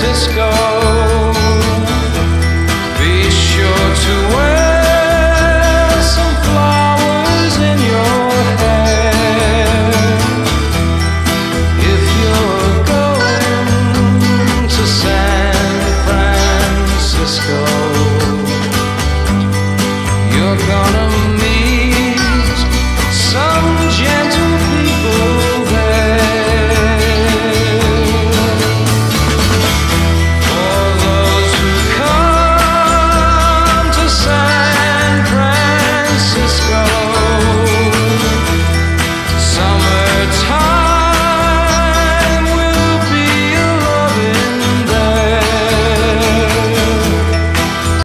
Francisco. Be sure to wear some flowers in your hair. If you're going to San Francisco, you're going.